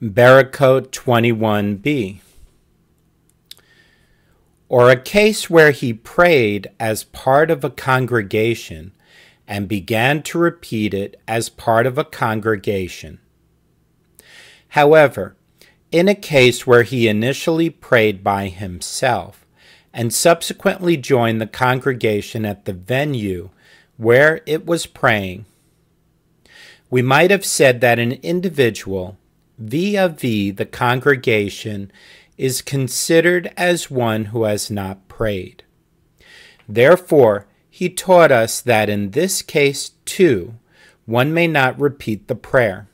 Berakhot 21b. Or a case where he prayed as part of a congregation and began to repeat it as part of a congregation. However, in a case where he initially prayed by himself and subsequently joined the congregation at the venue where it was praying, we might have said that an individual, vis vis the congregation, is considered as one who has not prayed. Therefore, he taught us that in this case, too, one may not repeat the prayer.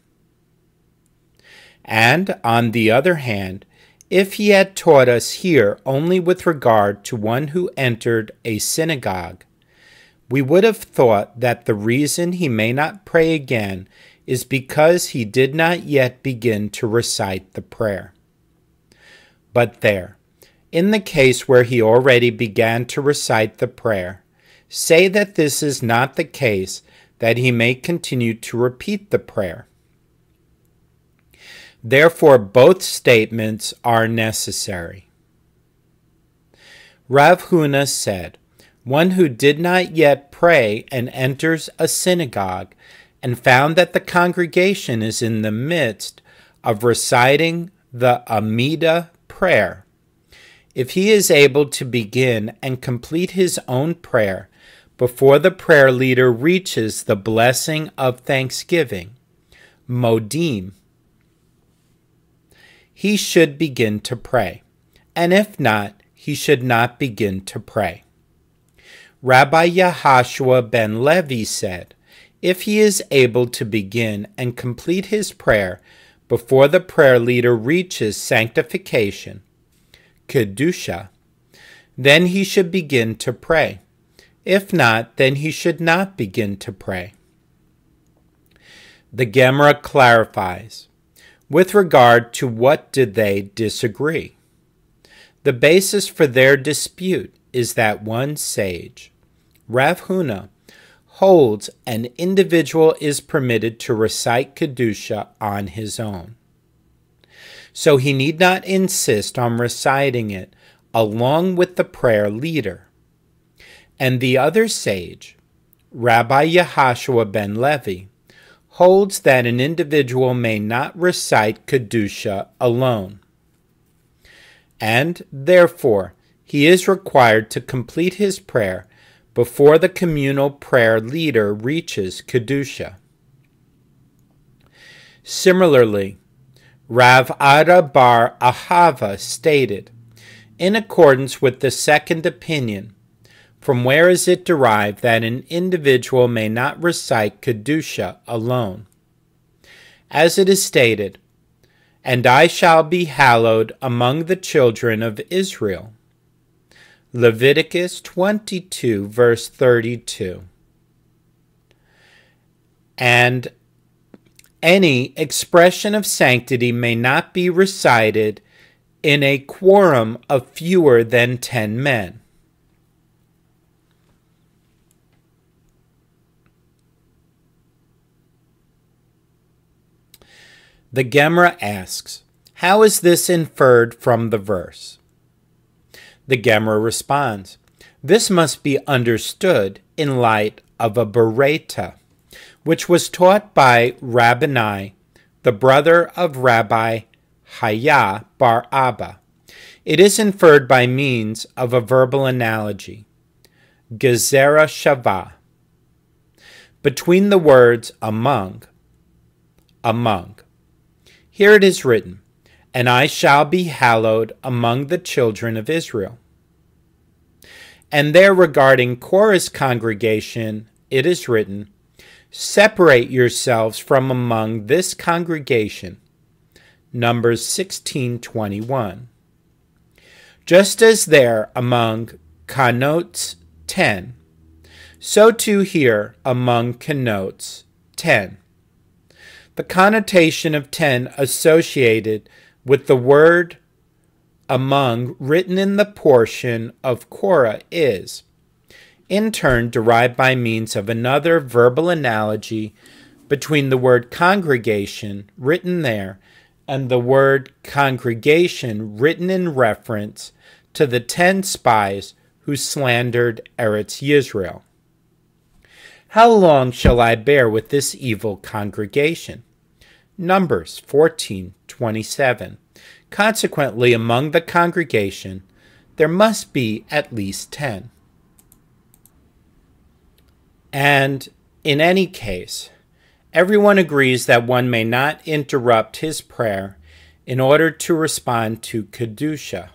And, on the other hand, if he had taught us here only with regard to one who entered a synagogue, we would have thought that the reason he may not pray again is because he did not yet begin to recite the prayer. But there, in the case where he already began to recite the prayer, say that this is not the case, that he may continue to repeat the prayer. Therefore, both statements are necessary. Rav Huna said, One who did not yet pray and enters a synagogue and found that the congregation is in the midst of reciting the Amida prayer. If he is able to begin and complete his own prayer before the prayer leader reaches the blessing of thanksgiving, Modim, he should begin to pray, and if not, he should not begin to pray. Rabbi Yehoshua ben Levi said, if he is able to begin and complete his prayer before the prayer leader reaches sanctification, Kedusha, then he should begin to pray. If not, then he should not begin to pray. The Gemara clarifies with regard to what did they disagree. The basis for their dispute is that one sage, Rav Huna, holds an individual is permitted to recite Kedusha on his own. So he need not insist on reciting it along with the prayer leader. And the other sage, Rabbi Yehoshua ben Levi, holds that an individual may not recite Kedusha alone. And, therefore, he is required to complete his prayer before the communal prayer leader reaches Kedusha. Similarly, Rav Ada bar Ahava stated, in accordance with the second opinion, from where is it derived that an individual may not recite Kedusha alone? As it is stated, And I shall be hallowed among the children of Israel. Leviticus 22, verse 32. And any expression of sanctity may not be recited in a quorum of fewer than ten men. The Gemara asks, How is this inferred from the verse? The Gemara responds, This must be understood in light of a Baraita, which was taught by Rabbani, the brother of Rabbi Hiyya bar Abba. It is inferred by means of a verbal analogy, Gezerah Shava, between the words among, among. Here it is written, And I shall be hallowed among the children of Israel. And there regarding Korah's congregation, it is written, Separate yourselves from among this congregation. Numbers 16:21. Just as there among connotes 10, so too here among connotes 10 the connotation of ten associated with the word among written in the portion of Korah is, in turn, derived by means of another verbal analogy between the word congregation written there and the word congregation written in reference to the ten spies who slandered Eretz Yisrael. How long shall I bear with this evil congregation? Numbers 14:27. Consequently, among the congregation there must be at least 10. And in any case, everyone agrees that one may not interrupt his prayer in order to respond to Kedusha.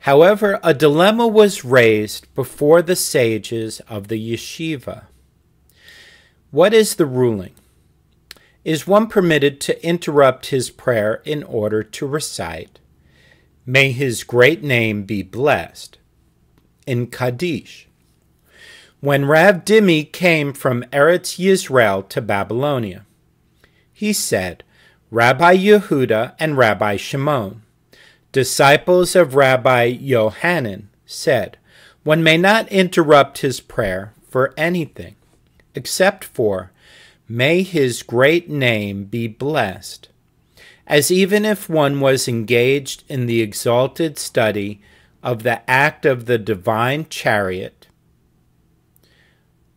However, a dilemma was raised before the sages of the yeshiva. What is the ruling? Is one permitted to interrupt his prayer in order to recite, May his great name be blessed, in Kaddish? When Rav Dimi came from Eretz Yisrael to Babylonia, he said, Rabbi Yehuda and Rabbi Shimon, disciples of Rabbi Yohanan, said, One may not interrupt his prayer for anything, except for, May his great name be blessed, as even if one was engaged in the exalted study of the act of the divine chariot,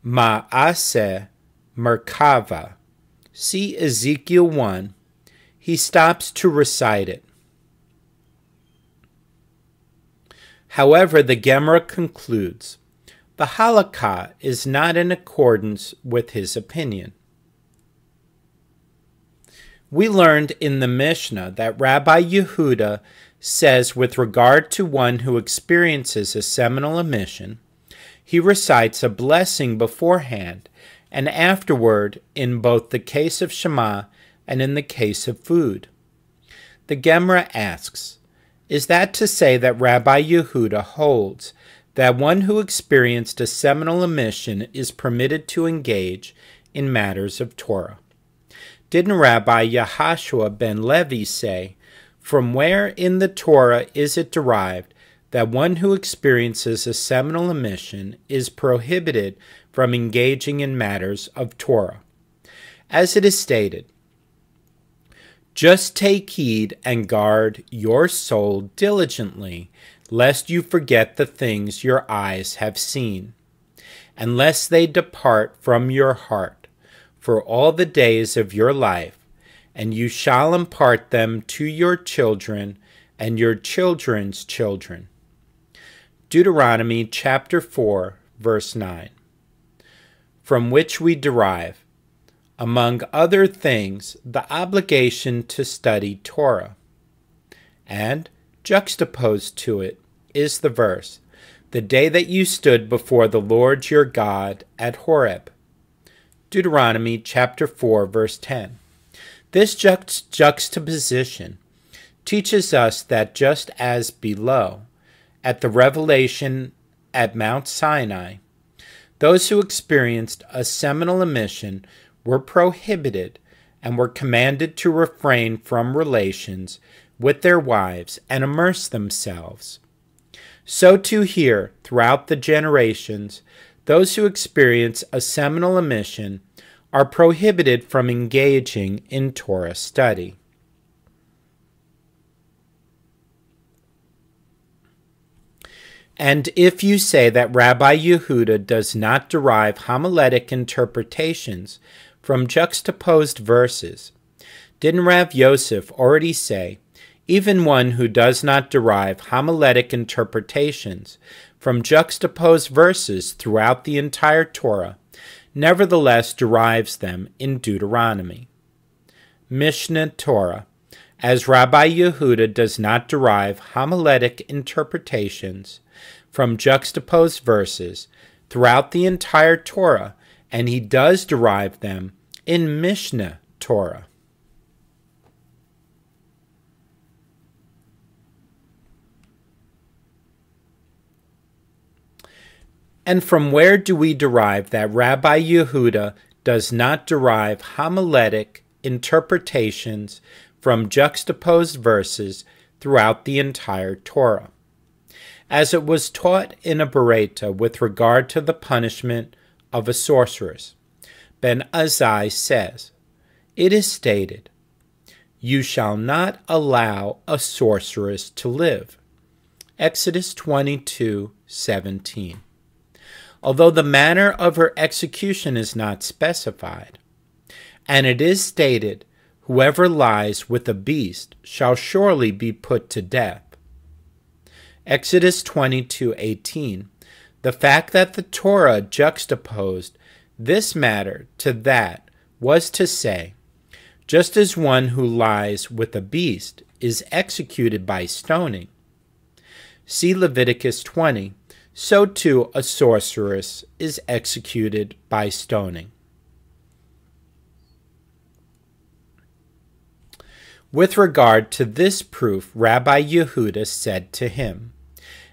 Ma'ase Merkava. See Ezekiel 1. He stops to recite it. However, the Gemara concludes the halakha is not in accordance with his opinion. We learned in the Mishnah that Rabbi Yehuda says, with regard to one who experiences a seminal emission, he recites a blessing beforehand and afterward in both the case of Shema and in the case of food. The Gemara asks, is that to say that Rabbi Yehuda holds that one who experienced a seminal emission is permitted to engage in matters of Torah? Didn't Rabbi Yehoshua ben Levi say, From where in the Torah is it derived that one who experiences a seminal emission is prohibited from engaging in matters of Torah? As it is stated, just take heed and guard your soul diligently, lest you forget the things your eyes have seen, and lest they depart from your heart for all the days of your life, and you shall impart them to your children and your children's children. Deuteronomy chapter 4, verse 9. From which we derive among other things, the obligation to study Torah. And juxtaposed to it is the verse, the day that you stood before the Lord your God at Horeb. Deuteronomy chapter 4 verse 10. This juxt- juxtaposition teaches us that just as below, at the revelation at Mount Sinai, those who experienced a seminal emission were prohibited and were commanded to refrain from relations with their wives and immerse themselves. So, too, here, throughout the generations, those who experience a seminal emission are prohibited from engaging in Torah study. And if you say that Rabbi Yehuda does not derive homiletic interpretations from juxtaposed verses. Didn't Rav Yosef already say, even one who does not derive homiletic interpretations from juxtaposed verses throughout the entire Torah, nevertheless derives them in Deuteronomy. Mishneh Torah, as Rabbi Yehuda does not derive homiletic interpretations from juxtaposed verses throughout the entire Torah, and he does derive them in Mishneh Torah. And from where do we derive that Rabbi Yehuda does not derive homiletic interpretations from juxtaposed verses throughout the entire Torah? As it was taught in a Baraita with regard to the punishment of a sorceress. Ben Azai says, It is stated, You shall not allow a sorceress to live. Exodus 22 17. Although the manner of her execution is not specified, and it is stated, Whoever lies with a beast shall surely be put to death. Exodus 22:18 The fact that the Torah juxtaposed this matter to that was to say just as one who lies with a beast is executed by stoning. See Leviticus 20. So too a sorceress is executed by stoning. With regard to this proof, Rabbi Yehuda said to him,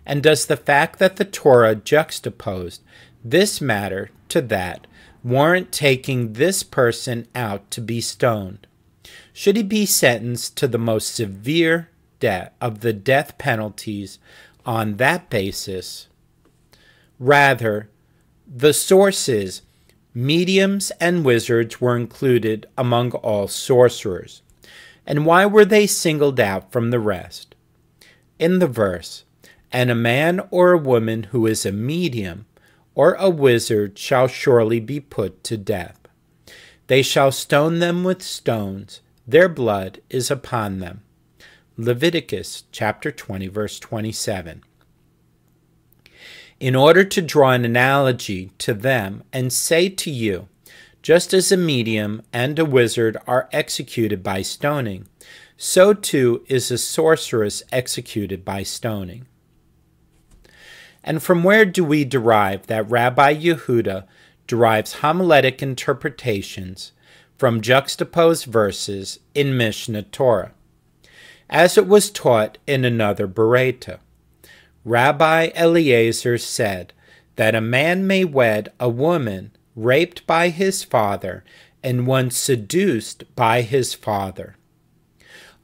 And does the fact that the Torah juxtaposed this matter to that warrant taking this person out to be stoned? Should he be sentenced to the most severe death of the death penalties on that basis? Rather, the sources, mediums and wizards were included among all sorcerers. And why were they singled out from the rest? In the verse, and a man or a woman who is a medium or a wizard shall surely be put to death. They shall stone them with stones, their blood is upon them. Leviticus chapter 20, verse 27. In order to draw an analogy to them and say to you, just as a medium and a wizard are executed by stoning, so too is a sorceress executed by stoning. And from where do we derive that Rabbi Yehuda derives homiletic interpretations from juxtaposed verses in Mishnah Torah, as it was taught in another Baraita. Rabbi Eliezer said that a man may wed a woman raped by his father and one seduced by his father,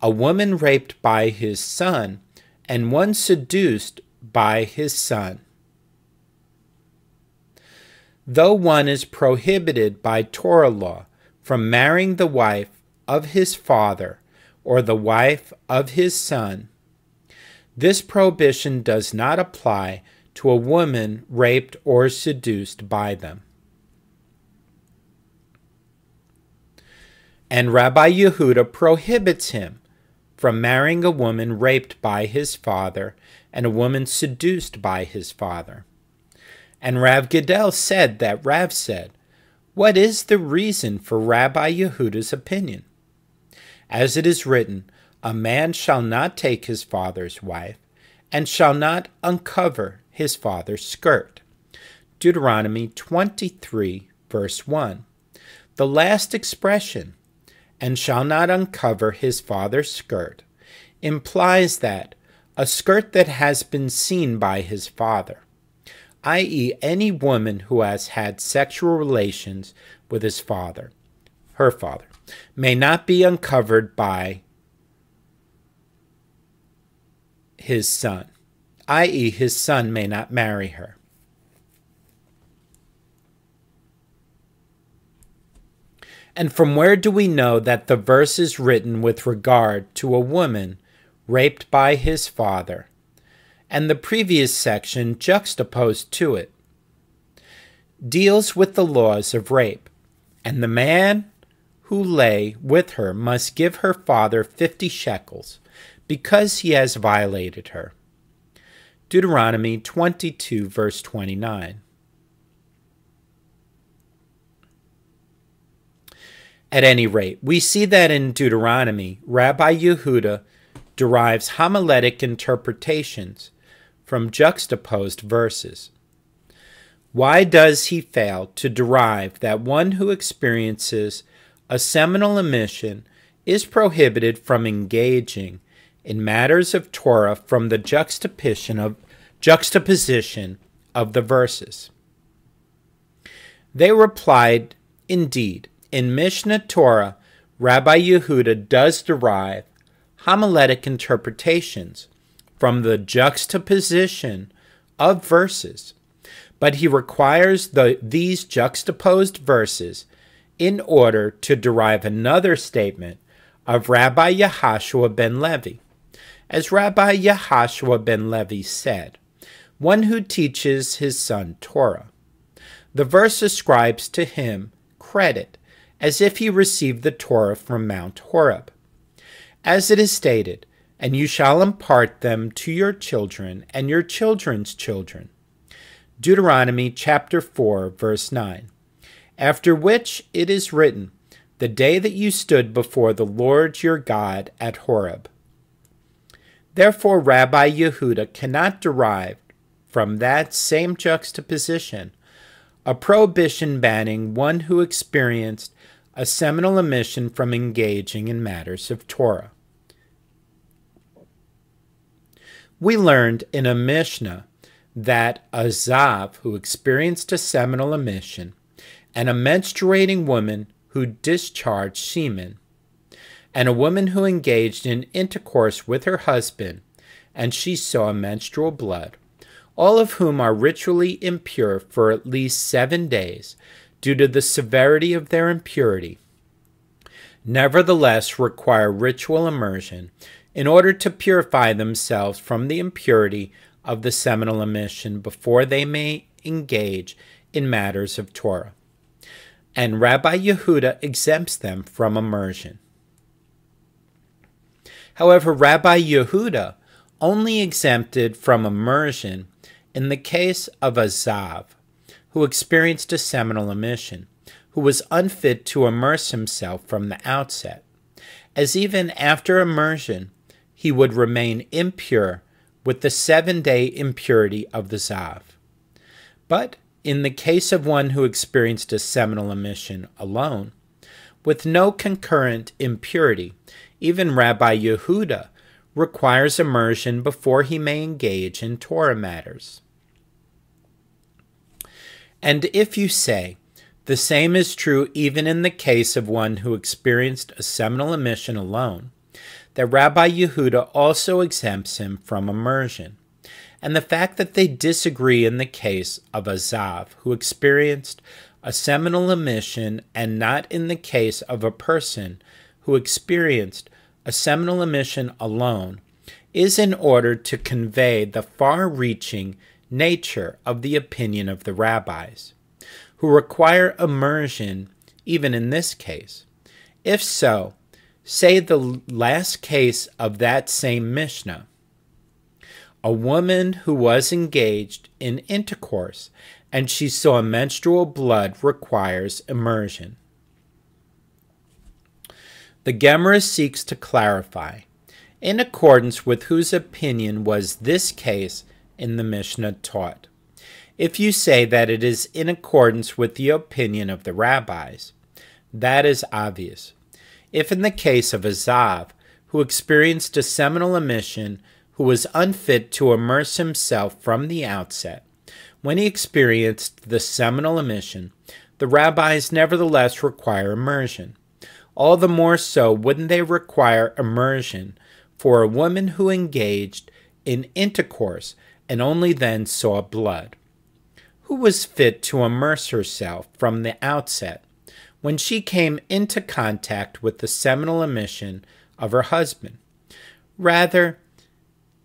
a woman raped by his son and one seduced by his son. Though one is prohibited by Torah law from marrying the wife of his father or the wife of his son, this prohibition does not apply to a woman raped or seduced by them. And Rabbi Yehuda prohibits him from marrying a woman raped by his father and a woman seduced by his father. And Rav Giddel said that Rav said, What is the reason for Rabbi Yehuda's opinion? As it is written, A man shall not take his father's wife, and shall not uncover his father's skirt. Deuteronomy 23, verse 1. The last expression, and shall not uncover his father's skirt, implies that a skirt that has been seen by his father, i.e., any woman who has had sexual relations with his father, her father, may not be uncovered by his son, i.e., his son may not marry her. And from where do we know that the verse is written with regard to a woman raped by his father, and the previous section juxtaposed to it deals with the laws of rape, and the man who lay with her must give her father fifty shekels because he has violated her. Deuteronomy 22, verse 29. At any rate, we see that in Deuteronomy, Rabbi Yehuda derives homiletic interpretations from juxtaposed verses. Why does he fail to derive that one who experiences a seminal emission is prohibited from engaging in matters of Torah from the juxtaposition of, juxtaposition of the verses? They replied, Indeed, in Mishnah Torah, Rabbi Yehuda does derive homiletic interpretations from the juxtaposition of verses, but he requires the, these juxtaposed verses in order to derive another statement of Rabbi Yehoshua ben Levi. As Rabbi Yehoshua ben Levi said, one who teaches his son Torah. The verse ascribes to him credit as if he received the Torah from Mount Horeb. As it is stated, and you shall impart them to your children and your children's children. Deuteronomy chapter 4, verse 9. After which it is written, The day that you stood before the Lord your God at Horeb. Therefore, Rabbi Yehuda cannot derive from that same juxtaposition a prohibition banning one who experienced a seminal emission from engaging in matters of Torah. We learned in a Mishnah that a Zav who experienced a seminal emission and a menstruating woman who discharged semen and a woman who engaged in intercourse with her husband and she saw menstrual blood, all of whom are ritually impure for at least seven days due to the severity of their impurity, nevertheless require ritual immersion in order to purify themselves from the impurity of the seminal emission before they may engage in matters of Torah. And Rabbi Yehuda exempts them from immersion. However, Rabbi Yehuda only exempted from immersion in the case of a Zav who experienced a seminal emission, who was unfit to immerse himself from the outset, as even after immersion he would remain impure with the seven day impurity of the Zav. But in the case of one who experienced a seminal emission alone, with no concurrent impurity, even Rabbi Yehuda requires immersion before he may engage in Torah matters. And if you say, the same is true even in the case of one who experienced a seminal emission alone, that Rabbi Yehuda also exempts him from immersion, and the fact that they disagree in the case of a Zav who experienced a seminal emission and not in the case of a person who experienced a seminal emission alone is in order to convey the far reaching nature of the opinion of the rabbis, who require immersion even in this case. If so, say the last case of that same Mishnah. A woman who was engaged in intercourse and she saw menstrual blood requires immersion. The Gemara seeks to clarify, in accordance with whose opinion was this case in the Mishnah taught. If you say that it is in accordance with the opinion of the rabbis, that is obvious. If in the case of a Zav, who experienced a seminal emission, who was unfit to immerse himself from the outset, when he experienced the seminal emission, the rabbis nevertheless require immersion. All the more so wouldn't they require immersion for a woman who engaged in intercourse and only then saw blood. Who was fit to immerse herself from the outset when she came into contact with the seminal emission of her husband. Rather,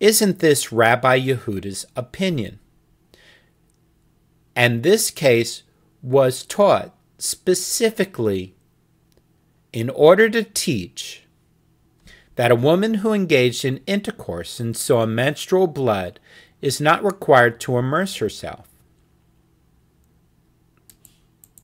isn't this Rabbi Yehuda's opinion? And this case was taught specifically in order to teach that a woman who engaged in intercourse and saw menstrual blood is not required to immerse herself.